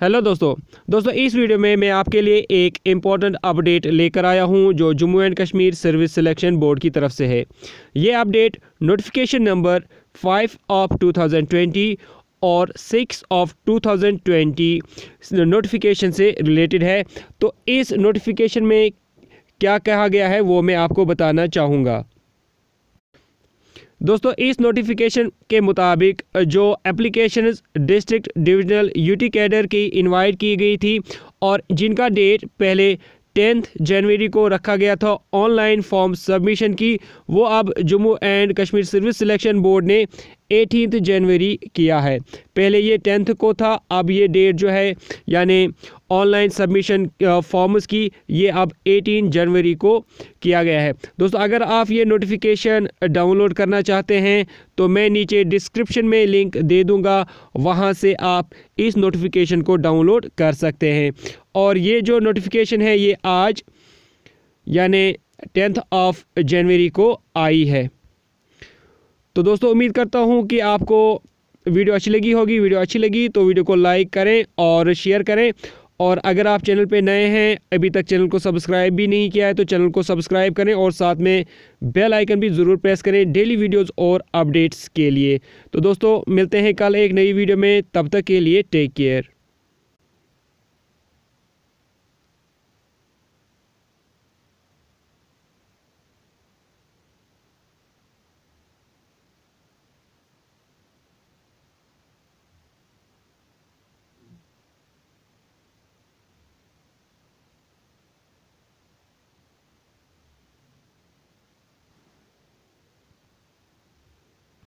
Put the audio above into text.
Hello दोस्तों। दोस्तों, इस वीडियो में मैं आपके लिए एक इंपॉर्टेंट अपडेट लेकर आया हूँ, जो Jammu and Kashmir service selection board की तरफ़ से है। ये update notification number five of 2020 और सिक्स ऑफ़ 2020 नोटिफिकेशन से रिलेटेड है। तो इस नोटिफिकेशन में क्या कहा गया है, वो मैं आपको बताना चाहूँगा। दोस्तों, इस नोटिफिकेशन के मुताबिक जो application district divisional UT cadre की इनवाइट की गई थी और जिनका डेट पहले टेंथ जनवरी को रखा गया था ऑनलाइन फॉर्म सबमिशन की, वो अब Jammu and Kashmir service selection board ने एटीनथ जनवरी किया है। पहले ये टेंथ को था, अब ये डेट जो है, यानी ऑनलाइन सबमिशन फॉर्म्स की, ये अब 18 जनवरी को किया गया है। दोस्तों, अगर आप ये नोटिफिकेशन डाउनलोड करना चाहते हैं तो मैं नीचे डिस्क्रिप्शन में लिंक दे दूँगा, वहाँ से आप इस नोटिफिकेशन को डाउनलोड कर सकते हैं। और ये जो नोटिफिकेशन है, ये आज, यानि टेंथ ऑफ़ जनवरी को आई है। तो दोस्तों, उम्मीद करता हूँ कि आपको वीडियो अच्छी लगी होगी। वीडियो अच्छी लगी तो वीडियो को लाइक करें और शेयर करें। और अगर आप चैनल पे नए हैं, अभी तक चैनल को सब्सक्राइब भी नहीं किया है तो चैनल को सब्सक्राइब करें और साथ में बेल आइकन भी ज़रूर प्रेस करें डेली वीडियोस और अपडेट्स के लिए। तो दोस्तों, मिलते हैं कल एक नई वीडियो में। तब तक के लिए टेक केयर।